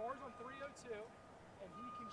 Bar's on 302, and he can